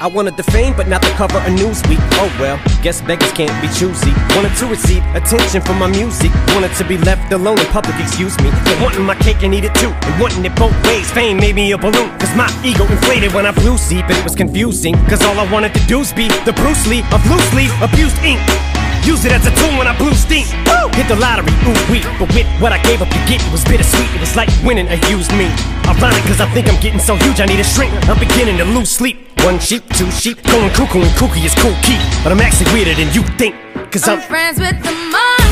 I wanted the fame, but not the cover of Newsweek. Oh well, guess beggars can't be choosy. Wanted to receive attention from my music. Wanted to be left alone in public, excuse me. But wanting my cake and eat it too. And wanting it both ways. Fame made me a balloon. Cause my ego inflated when I flew see, but it was confusing. Cause all I wanted to do was be the Bruce Lee of loosely abused ink. Use it as a tool when I blew steam. Woo! Hit the lottery, ooh wee. But with what I gave up to get, it was bittersweet. It was like winning a used me. Ironic, cause I think I'm getting so huge, I need a shrink. I'm beginning to lose sleep. One sheep, two sheep, going cuckoo and kooky is cool key. But I'm actually weirder than you think. Cause I'm, I'm friends with the monster.